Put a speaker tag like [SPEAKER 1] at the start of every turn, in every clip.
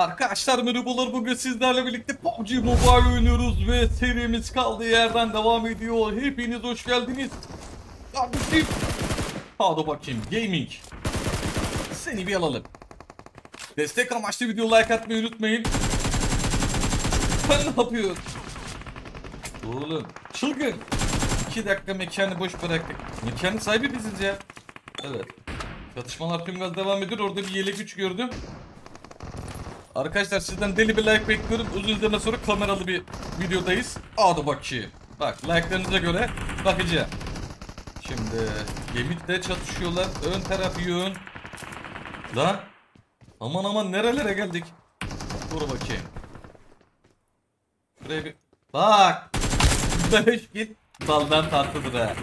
[SPEAKER 1] Arkadaşlar merhabalar bugün sizlerle birlikte PUBG Mobile oynuyoruz ve serimiz kaldığı yerden devam ediyor. Hepiniz hoş geldiniz. Kardeşim. Hadi bakayım gaming. Seni bir alalım. Destek amaçlı video like atmayı unutmayın. Sen ne yapıyorsun? Oğlum çılgın. 2 dakika mekanı boş bıraktık. Mekanın sahibi biziz ya. Evet. Çatışmalar tüm gaz devam ediyor. Orada bir yelek 3 gördüm. Arkadaşlar sizden deli bir like bekliyorum. Uzun zaman sonra kameralı bir videodayız. Hadi bakayım. Bak like'larınıza göre bakacağım. Şimdi gemikle çatışıyorlar. Ön taraf yoğun. Lan. Aman aman nerelere geldik. Dur bakayım. Şuraya bir... Bak. Dönüş git. Daldan tatlıdır ha.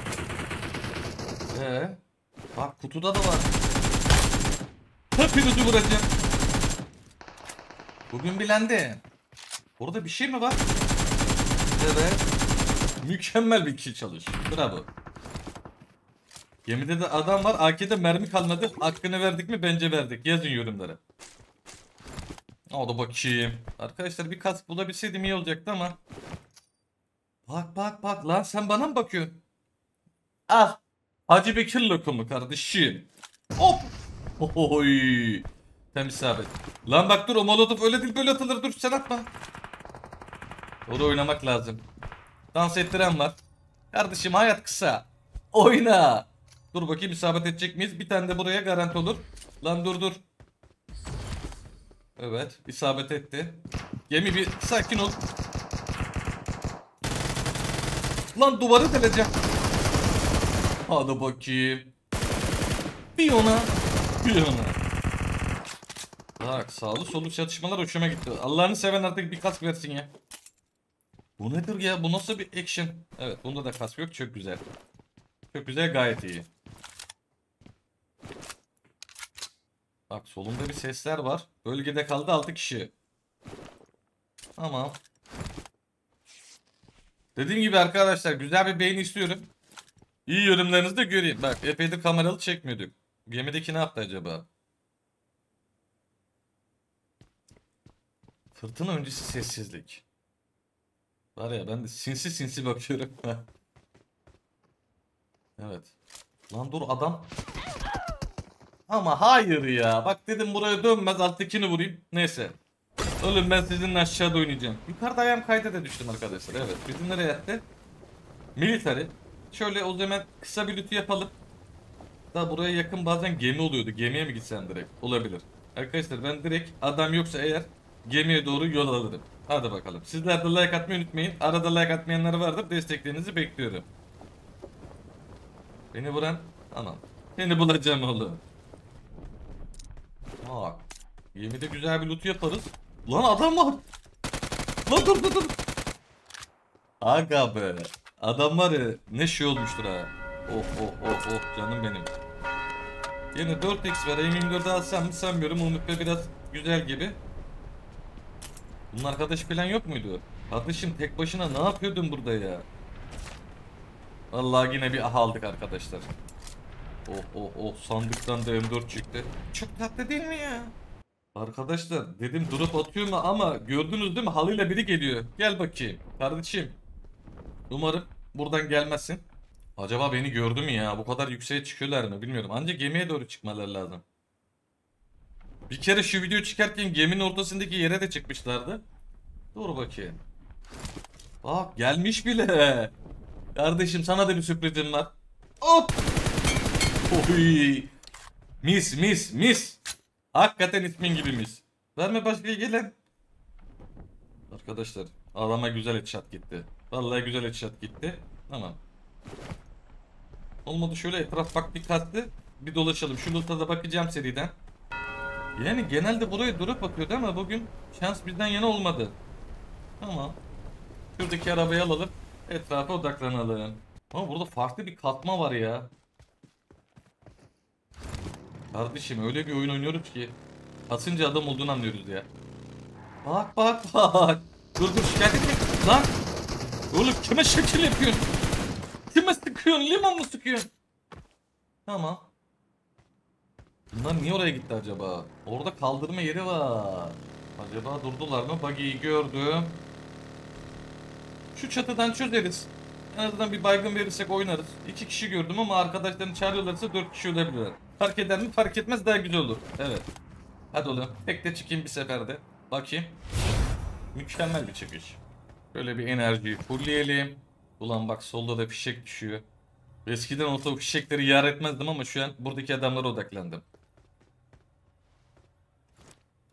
[SPEAKER 1] Ee, bak kutuda da var. Hepinizi vuracağım. Bugün bilendi. Orada bir şey mi var? Evet. Mükemmel bir kill çalış. Bravo. Gemide de adam var. AK'de mermi kalmadı. Hakkını verdik mi? Bence verdik. Yazın yorumlara. Hadi bakayım. Arkadaşlar bir kask bulabilseydim iyi olacaktı ama. Bak bak bak lan sen bana mı bakıyorsun? Al. Hacı Bekir lokumu kardeşim. Hop. Oy. Tam isabet. Lan bak dur o molotof öyle değil böyle atılır dur sen atma. Doğru oynamak lazım. Dans ettiren var. Kardeşim hayat kısa. Oyna. Dur bakayım isabet edecek miyiz? Bir tane de buraya garanti olur. Lan dur dur. Evet isabet etti. Gemi bir sakin ol. Lan duvarı deleceğim. Hadi bakayım. Bir ona. Bir ona. Bak sağlı sollu çatışmalar hoşuma gitti. Allah'ını seven artık bir kask versin ya. Bu nedir ya? Bu nasıl bir action? Evet bunda da kask yok. Çok güzel. Çok güzel gayet iyi. Bak solunda bir sesler var. Bölgede kaldı 6 kişi. Tamam. Dediğim gibi arkadaşlar güzel bir beğeni istiyorum. İyi yorumlarınızı da göreyim. Bak epeydir kameralı çekmiyorduk. Gemideki ne yaptı acaba? Fırtına öncesi sessizlik. Var ya ben de sinsi sinsi bakıyorum. evet. Lan dur adam. Ama hayır ya. Bak dedim buraya dönmez alttakini vurayım. Neyse. Oğlum ben sizinle aşağıda oynayacağım. Yukarıda ayağım kayda da düştüm arkadaşlar. Evet. Bizim nereye yattı? Military. Şöyle o zaman kısa bir lütü yapalım. Daha buraya yakın bazen gemi oluyordu. Gemiye mi gitsen direkt? Olabilir. Arkadaşlar ben direkt adam yoksa eğer gemiye doğru yol alırım. Hadi bakalım. Sizler de like atmayı unutmayın. Arada like atmayanlar vardır. Desteklerinizi bekliyorum. Beni vuran anam. Beni bulacağım oğlum. Bak. Gemide güzel bir loot yaparız. Lan adam var. Lan dur dur dur. Aga be. Adam var ya ne şey olmuştur ha. Oh oh oh oh canım benim. Yine 4x var. M24'ü alsam mı sanmıyorum. Umut be biraz güzel gibi. Bunun arkadaş falan yok muydu? Kardeşim tek başına ne yapıyordun burada ya? Vallahi yine bir aha aldık arkadaşlar. Oh oh oh sandıktan da M4 çıktı. Çok tatlı değil mi ya? Arkadaşlar dedim drop atıyor mu ama gördünüz değil mi halıyla biri geliyor. Gel bakayım kardeşim. Umarım buradan gelmesin. Acaba beni gördü mü ya? Bu kadar yükseğe çıkıyorlar mı bilmiyorum. Ancak gemiye doğru çıkmaları lazım. Bir kere şu video çıkarken geminin ortasındaki yere de çıkmışlardı. Dur bakayım. Bak gelmiş bile. Kardeşim sana da bir sürprizim var. Hop. Oy. Mis mis mis. Hakikaten ismin gibi mis. Verme başka gelen. Arkadaşlar adama güzel headshot gitti. Vallahi güzel headshot gitti. Tamam. Olmadı şöyle etraf bak bir katlı. Bir dolaşalım. Şu loot'a da bakacağım seriden. Yani genelde buraya durup bakıyordu ama bugün şans bizden yana olmadı. Tamam. Şuradaki arabayı alalım. Etrafa odaklanalım. Ama burada farklı bir katma var ya. Kardeşim öyle bir oyun oynuyoruz ki. Asınca adam olduğunu anlıyoruz ya. Bak bak bak. Dur dur şikayet etme. Lan. Oğlum kime şekil yapıyorsun? Kime sıkıyorsun? Limon mu sıkıyorsun? Tamam. Bunlar niye oraya gitti acaba? Orada kaldırma yeri var. Acaba durdular mı? Buggy'yi gördüm. Şu çatıdan çözeriz. En azından bir baygın verirsek oynarız. İki kişi gördüm ama arkadaşlarını çağırıyorlarsa dört kişi ölebilirler. Fark eder mi? Fark etmez daha güzel olur. Evet. Hadi oğlum. Tek de çıkayım bir seferde. Bakayım. Mükemmel bir çıkış. Böyle bir enerjiyi fullleyelim. Ulan bak solda da fişek düşüyor. Eskiden olsa o fişekleri yar etmezdim ama şu an buradaki adamlara odaklandım.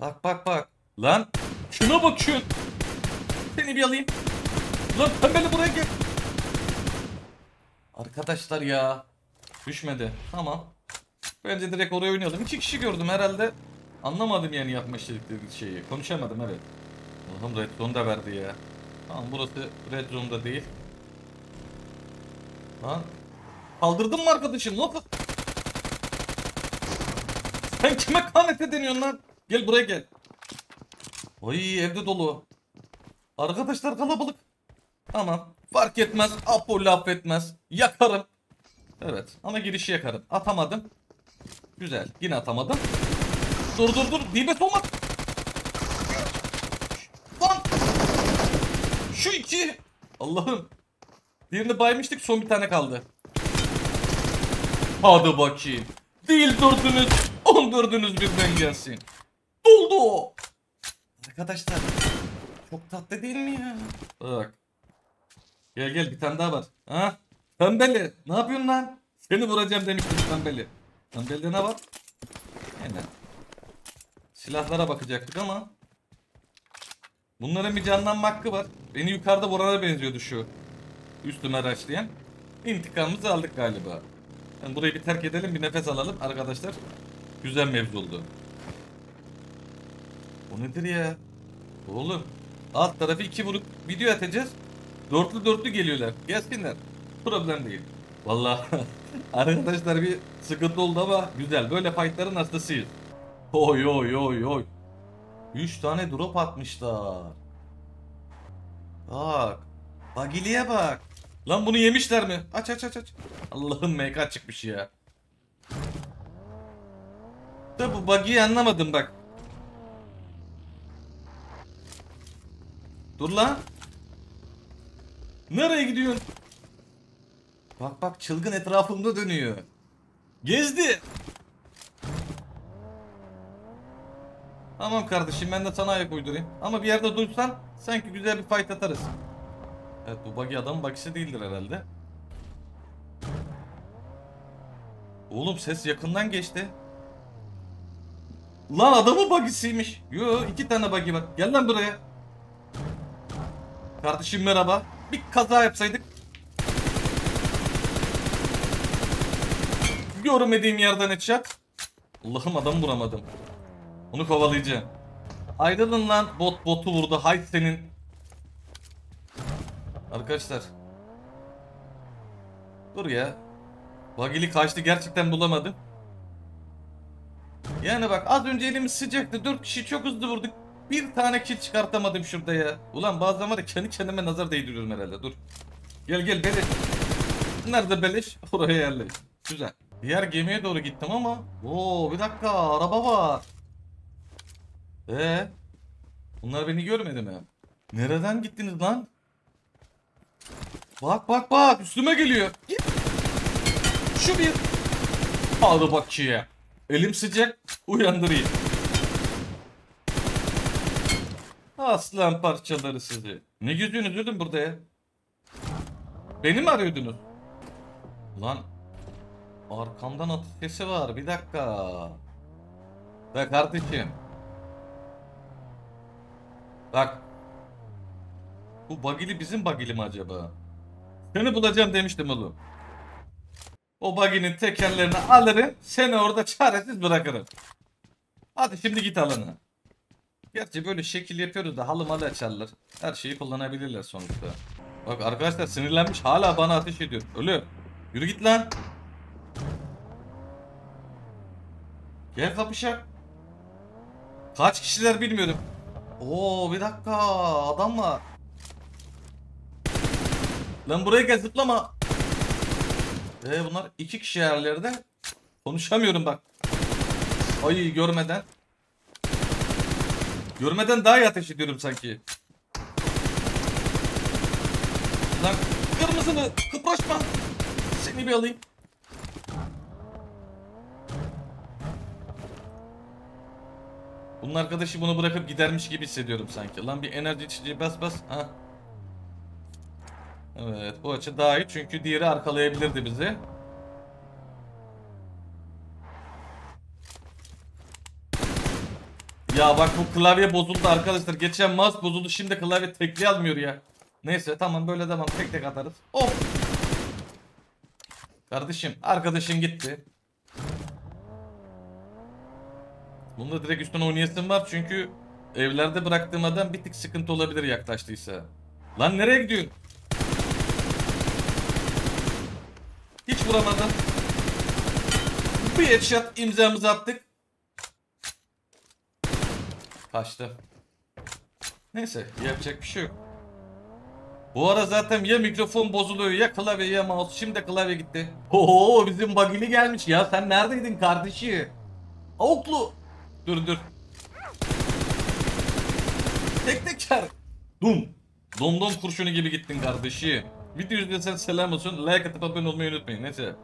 [SPEAKER 1] Bak bak bak. Lan şuna bakıyorsun. Seni bir alayım. Lan pembeli buraya gel. Arkadaşlar ya. Düşmedi. Tamam. Bence direkt oraya oynayalım. İki kişi gördüm herhalde. Anlamadım yani yapma istedikleri şeyi. Konuşamadım evet. Allah'ım red zone da verdi ya. Tamam burası red zone'da değil. Lan. Kaldırdın mı arkadaşım? Lan. Sen kime kanete deniyorsun lan? Gel buraya gel. Ay evde dolu. Arkadaşlar kalabalık. Tamam. Fark etmez. Apo laf etmez. Yakarım. Evet. Ama girişi yakarım. Atamadım. Güzel. Yine atamadım. Dur dur dur. Dibe olma. Lan. Şu iki. Allah'ım. Birini baymıştık. Son bir tane kaldı. Hadi bakayım. Değil dördünüz. On dördünüz birden gelsin. Doldu. Arkadaşlar. Çok tatlı değil mi ya? Bak. Gel gel bir tane daha var. Ha? Pembeli. Ne yapıyorsun lan? Seni vuracağım demiştim pembeli. Pembelde ne var? Aynen. Silahlara bakacaktık ama. Bunların bir canlanma hakkı var. Beni yukarıda vurana benziyordu şu. Üstüme araçlayan. İntikamımızı aldık galiba. Yani burayı bir terk edelim bir nefes alalım arkadaşlar. Güzel mevzu oldu. Bu nedir ya? Oğlum. Alt tarafı iki vurup video atacağız. Dörtlü dörtlü geliyorlar. Gelsinler. Problem değil. Vallahi arkadaşlar bir sıkıntı oldu ama güzel. Böyle fightların hastasıyız. Oy oy oy oy. 3 tane drop atmışlar. Bak. Bagiliye bak. Lan bunu yemişler mi? Aç aç aç aç. Allah'ım MK çıkmış ya. Da bu buggy'i anlamadım bak. Dur lan. Nereye gidiyorsun? Bak bak çılgın etrafımda dönüyor. Gezdi. Tamam kardeşim ben de sana ayak uydurayım. Ama bir yerde dursan sanki güzel bir fight atarız. Evet bu buggy adam bakışı değildir herhalde. Oğlum ses yakından geçti. Lan adamın buggy'siymiş. Yo iki tane buggy var. Gel lan buraya. Kardeşim merhaba. Bir kaza yapsaydık. Görmediğim yerden headshot. Allah'ım adam vuramadım. Onu kovalayacağım. Ayrılın lan bot botu vurdu. Hay senin. Arkadaşlar. Dur ya. Bagili kaçtı gerçekten bulamadım. Yani bak az önce elimiz sıcaktı. Dört kişi çok hızlı vurduk. Bir tane kill çıkartamadım şurada ya. Ulan bazen var ya kendi kendime nazar değdiriyorum herhalde. Dur. Gel gel beleş. Nerede beleş? Oraya yerleş. Güzel. Diğer gemiye doğru gittim ama. Oo bir dakika araba var. Ee? Bunlar beni görmedi mi? Nereden gittiniz lan? Bak bak bak üstüme geliyor. Git. Şu bir. Hadi bakayım. Elim sıcak uyandırayım. Aslan parçaları sizi. Ne yüzüyorsunuz oğlum burada ya? Beni mi arıyordunuz? Lan arkamdan atış sesi var bir dakika. Bak kardeşim. Bak. Bu bagili bizim bagili mi acaba? Seni bulacağım demiştim oğlum. O baginin tekerlerini alırım, seni orada çaresiz bırakırım. Hadi şimdi git alana. Gerçi böyle şekil yapıyoruz da halı malı açarlar. Her şeyi kullanabilirler sonuçta. Bak arkadaşlar sinirlenmiş hala bana ateş ediyor. Ölüyor. Yürü git lan. Gel kapışak. Kaç kişiler bilmiyorum. Oo bir dakika adam var. Lan buraya gel zıplama. Ee bunlar iki kişi yerlerde. Konuşamıyorum bak. Ay görmeden. Görmeden daha iyi ateş ediyorum sanki. Lan kırmızılı kıpraşma. Seni bir alayım. Bunun arkadaşı bunu bırakıp gidermiş gibi hissediyorum sanki. Lan bir enerji içeceği bas bas. Ha. Evet bu açı daha iyi çünkü diğeri arkalayabilirdi bizi. Ya bak bu klavye bozuldu arkadaşlar. Geçen mouse bozuldu şimdi klavye tekli almıyor ya. Neyse tamam böyle devam tek tek atarız. Of. Kardeşim arkadaşın gitti. Bunda direkt üstten oynayasın var çünkü evlerde bıraktığım adam bir tık sıkıntı olabilir yaklaştıysa. Lan nereye gidiyorsun? Hiç vuramadım. Bir headshot imzamızı attık. Kaçtı. Neyse yapacak bir şey yok. Bu ara zaten ya mikrofon bozuluyor ya klavye ya mouse. Şimdi klavye gitti. Oo bizim bagili gelmiş ya. Sen neredeydin kardeşi? Avuklu. Dur dur. Tek teker. Dum. Domdom kurşunu gibi gittin kardeşi. Video izlesen selam olsun. Like atıp abone olmayı unutmayın. Neyse.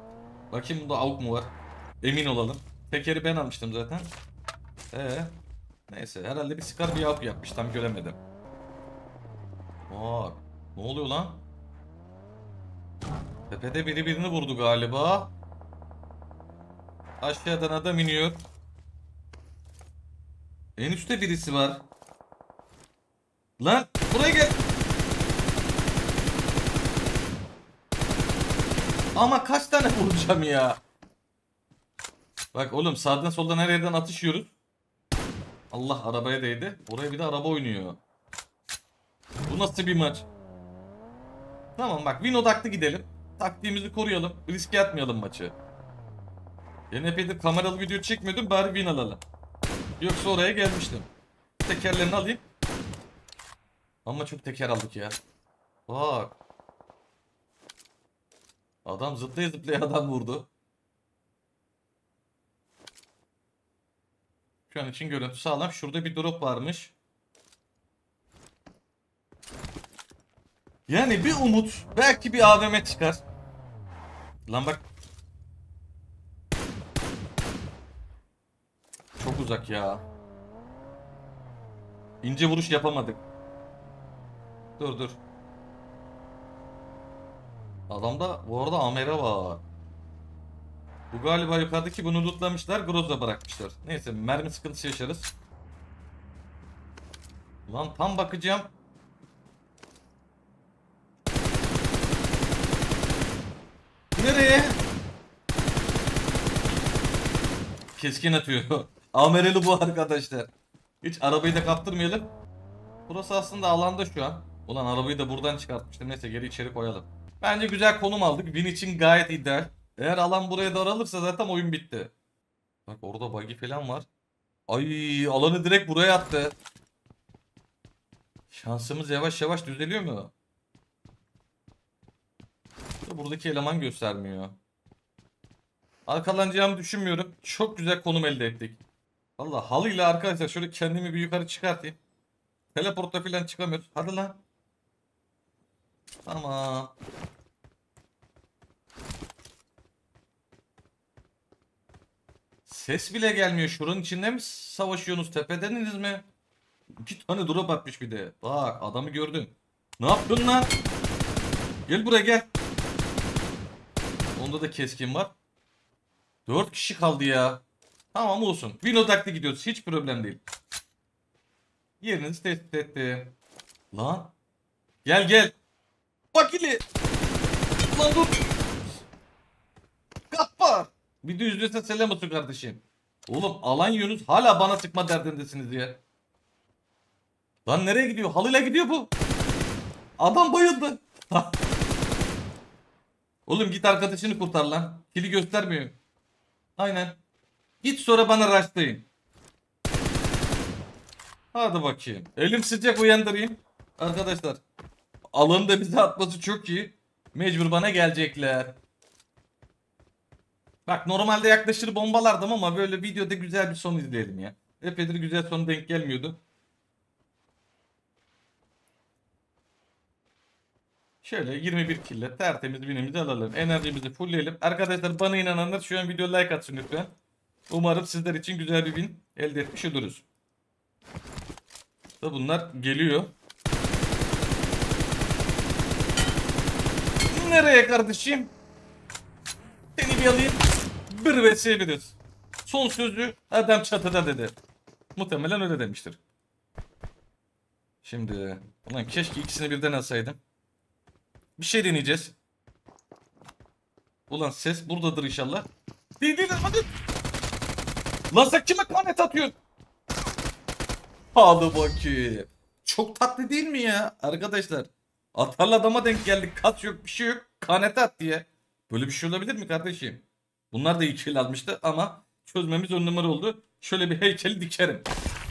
[SPEAKER 1] Bakayım bunda avuk mu var? Emin olalım. Tekeri ben almıştım zaten. Ee, neyse herhalde bir Scar bir avuk yapmış tam göremedim. Aa, ne oluyor lan? Tepede biri birini vurdu galiba. Aşağıdan adam iniyor. En üstte birisi var. Lan buraya gel. Ama kaç tane vuracağım ya? Bak oğlum sağdan soldan her yerden atış yiyoruz. Allah arabaya değdi. Oraya bir de araba oynuyor. Bu nasıl bir maç? Tamam bak win odaklı gidelim. Taktiğimizi koruyalım. Riske atmayalım maçı. Ben epeydir kameralı video çekmiyordum bari win alalım. Yoksa oraya gelmiştim. Tekerlerini alayım. Ama çok teker aldık ya. Bak. Adam zıplaya zıplaya adam vurdu. Şu an için görüntü sağlam. Şurada bir drop varmış. Yani bir umut. Belki bir AVM çıkar. Lan bak. Çok uzak ya. İnce vuruş yapamadık. Dur dur. Adamda bu arada amere var. Bu galiba yukarıdaki bunu lootlamışlar. Groza bırakmışlar. Neyse mermi sıkıntısı yaşarız. Lan tam bakacağım. Nereye? Keskin atıyor. Amereli bu arkadaşlar. Hiç arabayı da kaptırmayalım. Burası aslında alanda şu an. Ulan arabayı da buradan çıkartmıştım. Neyse geri içeri koyalım. Bence güzel konum aldık. Win için gayet ideal. Eğer alan buraya daralırsa zaten oyun bitti. Bak orada buggy falan var. Ay alanı direkt buraya attı. Şansımız yavaş yavaş düzeliyor mu? Buradaki eleman göstermiyor. Arkalanacağımı düşünmüyorum. Çok güzel konum elde ettik. Valla halıyla arkadaşlar şöyle kendimi bir yukarı çıkartayım. Teleportta falan çıkamıyoruz. Hadi lan. Tamam. Ses bile gelmiyor. Şuranın içinde mi savaşıyorsunuz? Tepedeniz mi? İki tane drop atmış bir de. Bak adamı gördün. Ne yaptın lan? Gel buraya gel. Onda da keskin var. Dört kişi kaldı ya. Tamam olsun. Win odaklı gidiyoruz. Hiç problem değil. Yerinizi tespit ettim. Lan. Gel gel. Bakili. Lan dur. Gappar. Video izliyorsan selam olsun kardeşim. Oğlum alan yiyorsunuz hala bana sıkma derdindesiniz ya. Lan nereye gidiyor? Halıyla gidiyor bu. Adam bayıldı. Oğlum git arkadaşını kurtar lan. Kili göstermiyor. Aynen. Git sonra bana rastlayın. Hadi bakayım. Elim sıcak uyandırayım. Arkadaşlar. Alanı da bize atması çok iyi. Mecbur bana gelecekler. Bak normalde yaklaşır bombalardım ama böyle videoda güzel bir son izleyelim ya. Epeydir güzel sonu denk gelmiyordu. Şöyle 21 kille tertemiz binimizi alalım. Enerjimizi fullleyelim. Arkadaşlar bana inananlar şu an video like atsın lütfen. Umarım sizler için güzel bir bin elde etmiş oluruz. Da bunlar geliyor. Nereye kardeşim? Seni bir alayım. Bir vs biliriz. Son sözü adam çatıda dedi. Muhtemelen öyle demiştir. Şimdi ulan keşke ikisini birden alsaydım. Bir şey deneyeceğiz. Ulan ses buradadır inşallah. Değil değil hadi. Lan sen kime kanet atıyorsun? Hadi bakayım. Çok tatlı değil mi ya arkadaşlar? Atarlı adama denk geldik. Kat yok bir şey yok. Kanet at diye. Böyle bir şey olabilir mi kardeşim? Bunlar da iki kill almıştı ama çözmemiz on numara oldu. Şöyle bir heykeli dikerim.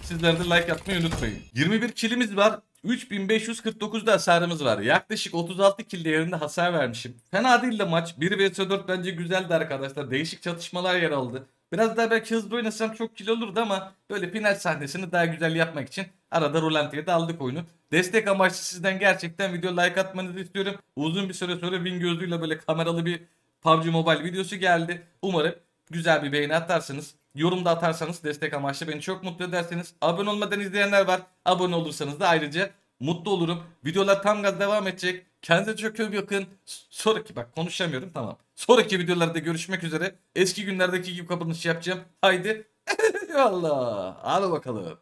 [SPEAKER 1] Sizler de like atmayı unutmayın. 21 killimiz var. 3549 da hasarımız var. Yaklaşık 36 kill değerinde hasar vermişim. Fena değil de maç. 1 vs 4 bence güzeldi arkadaşlar. Değişik çatışmalar yer aldı. Biraz daha belki hızlı oynasam çok kill olurdu ama böyle final sahnesini daha güzel yapmak için arada rolantiye de aldık oyunu. Destek amaçlı sizden gerçekten video like atmanızı istiyorum. Uzun bir süre sonra Win gözlüğüyle böyle kameralı bir PUBG Mobile videosu geldi. Umarım güzel bir beğeni atarsınız. Yorumda atarsanız destek amaçlı beni çok mutlu ederseniz. Abone olmadan izleyenler var. Abone olursanız da ayrıca mutlu olurum. Videolar tam gaz devam edecek. Kendinize çok yakın. S- Sonraki bak konuşamıyorum tamam. Sonraki videolarda görüşmek üzere. Eski günlerdeki gibi kapanış yapacağım. Haydi. Eyvallah. Hadi bakalım.